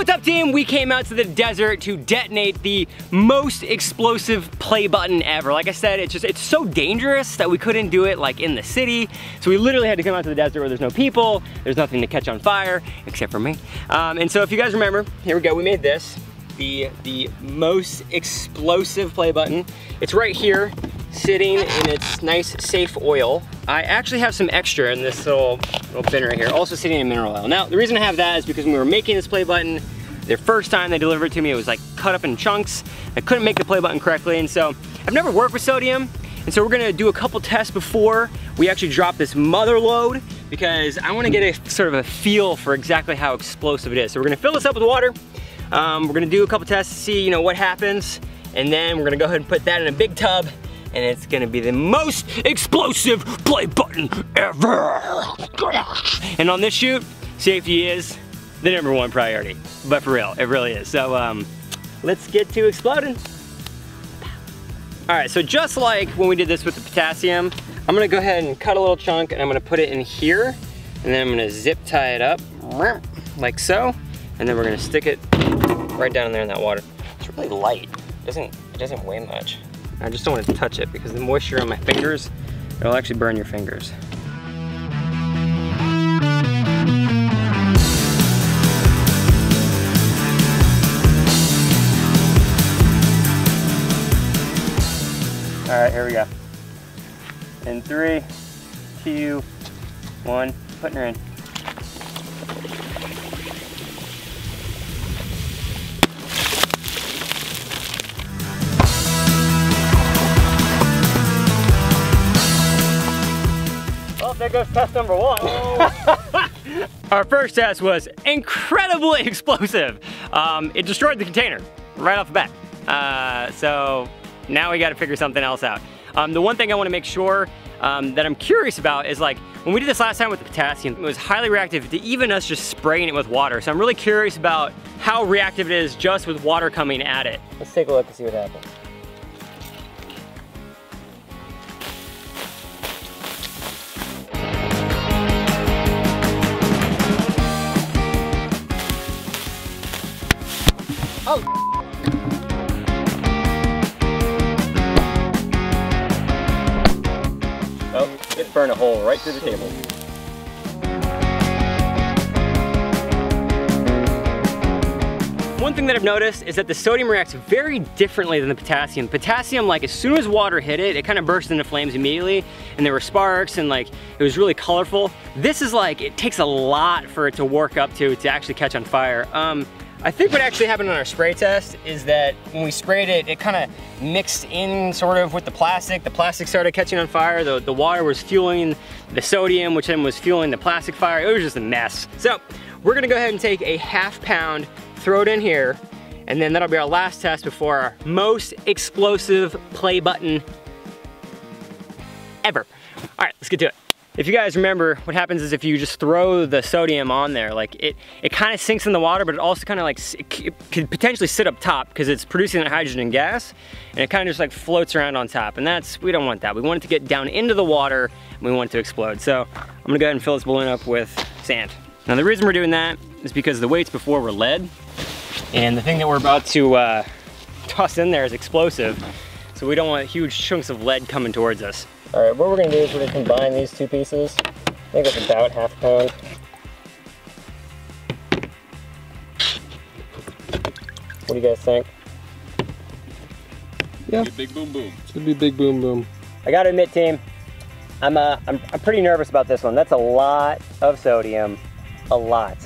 What's up team? We came out to the desert to detonate the most explosive play button ever. Like I said, it's just, it's so dangerous that we couldn't do it like in the city. So we literally had to come out to the desert where there's no people, there's nothing to catch on fire, except for me. Um, and so if you guys remember, here we go, we made this. The, the most explosive play button. It's right here, sitting in its nice safe oil. I actually have some extra in this little, little bin right here, also sitting in mineral oil. Now, the reason I have that is because when we were making this play button, the first time they delivered it to me, it was like cut up in chunks. I couldn't make the play button correctly, and so I've never worked with sodium, and so we're gonna do a couple tests before we actually drop this mother load because I wanna get a sort of a feel for exactly how explosive it is. So we're gonna fill this up with water. Um, we're gonna do a couple tests to see you know, what happens, and then we're gonna go ahead and put that in a big tub and it's gonna be the most explosive play button ever. And on this shoot, safety is the number one priority. But for real, it really is. So um, let's get to exploding. All right, so just like when we did this with the potassium, I'm gonna go ahead and cut a little chunk and I'm gonna put it in here and then I'm gonna zip tie it up like so. And then we're gonna stick it right down in there in that water. It's really light. It doesn't, it doesn't weigh much. I just don't want to touch it because the moisture on my fingers, it'll actually burn your fingers. Here we go. In three, two, one, putting her in. there goes test number one. Our first test was incredibly explosive. Um, it destroyed the container right off the bat. Uh, so now we gotta figure something else out. Um, the one thing I wanna make sure um, that I'm curious about is like, when we did this last time with the potassium, it was highly reactive to even us just spraying it with water. So I'm really curious about how reactive it is just with water coming at it. Let's take a look and see what happens. Oh. Burned a hole right through the table. One thing that I've noticed is that the sodium reacts very differently than the potassium. Potassium, like as soon as water hit it, it kind of burst into flames immediately and there were sparks and like it was really colorful. This is like, it takes a lot for it to work up to, to actually catch on fire. Um, I think what actually happened on our spray test is that when we sprayed it, it kind of mixed in sort of with the plastic. The plastic started catching on fire. The, the water was fueling the sodium, which then was fueling the plastic fire. It was just a mess. So we're gonna go ahead and take a half pound, throw it in here, and then that'll be our last test before our most explosive play button ever. All right, let's get to it. If you guys remember, what happens is if you just throw the sodium on there, like it, it kind of sinks in the water, but it also kind of like, it could potentially sit up top because it's producing that hydrogen gas and it kind of just like floats around on top. And that's, we don't want that. We want it to get down into the water and we want it to explode. So I'm gonna go ahead and fill this balloon up with sand. Now the reason we're doing that is because the weights before were lead and the thing that we're about to uh, toss in there is explosive. So we don't want huge chunks of lead coming towards us. All right, what we're gonna do is we're gonna combine these two pieces. I think it's about half a pound. What do you guys think? Yeah. Big boom boom. Should be big boom boom. I gotta admit, team, I'm, uh, I'm, I'm pretty nervous about this one. That's a lot of sodium, a lot.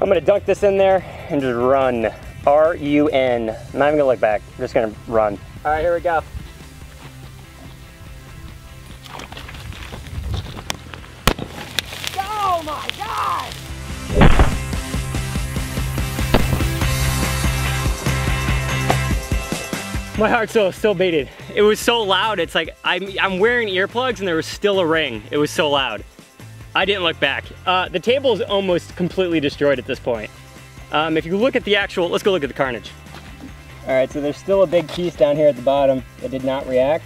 I'm gonna dunk this in there and just run. R-U-N. I'm not even gonna look back. I'm just gonna run. All right, here we go. My heart's still, still beating. It was so loud, it's like, I'm, I'm wearing earplugs and there was still a ring. It was so loud. I didn't look back. Uh, the table is almost completely destroyed at this point. Um, if you look at the actual, let's go look at the carnage. All right, so there's still a big piece down here at the bottom that did not react.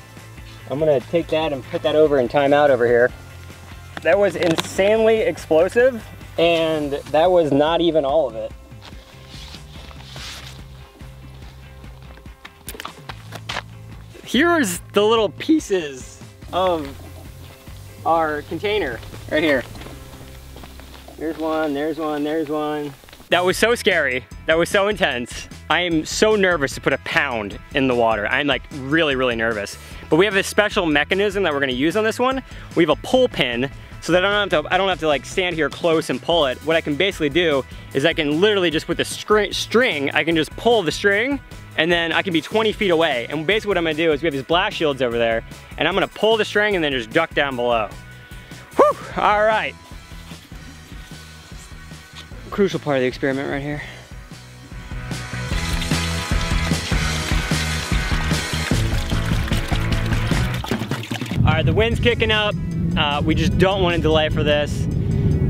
I'm gonna take that and put that over in timeout over here. That was insanely explosive, and that was not even all of it. Here's the little pieces of our container right here. There's one, there's one, there's one. That was so scary. That was so intense. I am so nervous to put a pound in the water. I'm like really, really nervous. But we have this special mechanism that we're gonna use on this one. We have a pull pin so that I don't have to, I don't have to like stand here close and pull it. What I can basically do is I can literally just with the string, I can just pull the string and then I can be 20 feet away. And basically what I'm gonna do is we have these blast shields over there and I'm gonna pull the string and then just duck down below. Whew, all right. Crucial part of the experiment right here. All right, the wind's kicking up. Uh, we just don't want to delay for this.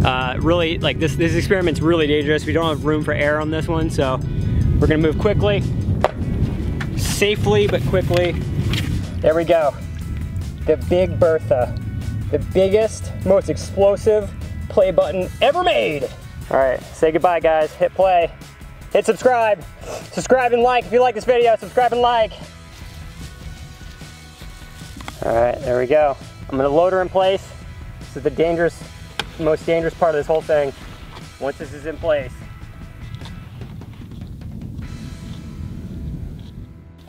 Uh, really, like this, this experiment's really dangerous. We don't have room for air on this one, so we're gonna move quickly, safely but quickly. There we go. The Big Bertha, the biggest, most explosive play button ever made. All right, say goodbye guys, hit play, hit subscribe, subscribe and like if you like this video, subscribe and like. All right, there we go. I'm gonna load her in place. This is the dangerous, most dangerous part of this whole thing. Once this is in place.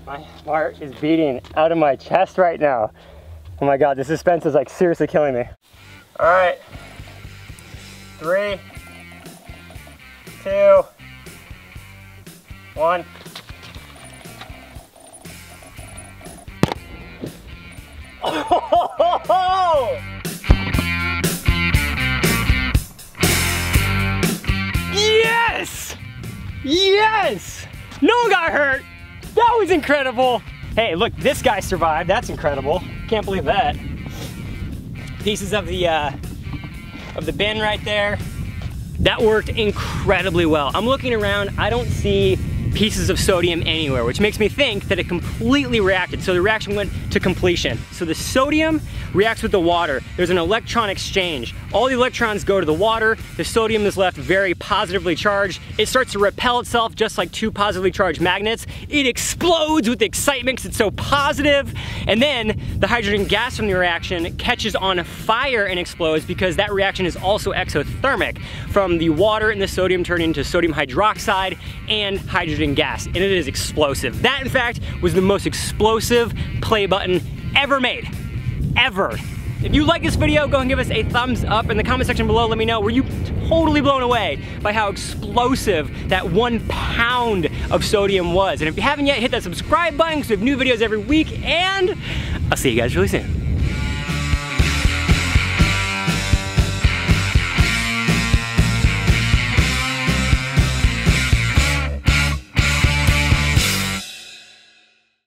My heart is beating out of my chest right now. Oh my God, the suspense is like seriously killing me. All right, three, two, one. Yes! Yes! No one got hurt. That was incredible. Hey, look, this guy survived. That's incredible. Can't believe that. Pieces of the uh, of the bin right there. That worked incredibly well. I'm looking around, I don't see pieces of sodium anywhere, which makes me think that it completely reacted. So the reaction went to completion. So the sodium reacts with the water. There's an electron exchange. All the electrons go to the water. The sodium is left very positively charged. It starts to repel itself just like two positively charged magnets. It explodes with excitement because it's so positive. And then the hydrogen gas from the reaction catches on fire and explodes because that reaction is also exothermic from the water and the sodium turning into sodium hydroxide and hydrogen gas, and it is explosive. That, in fact, was the most explosive play button ever made. Ever. If you like this video, go and give us a thumbs up in the comment section below. Let me know, were you totally blown away by how explosive that one pound of sodium was? And if you haven't yet, hit that subscribe button because we have new videos every week, and I'll see you guys really soon.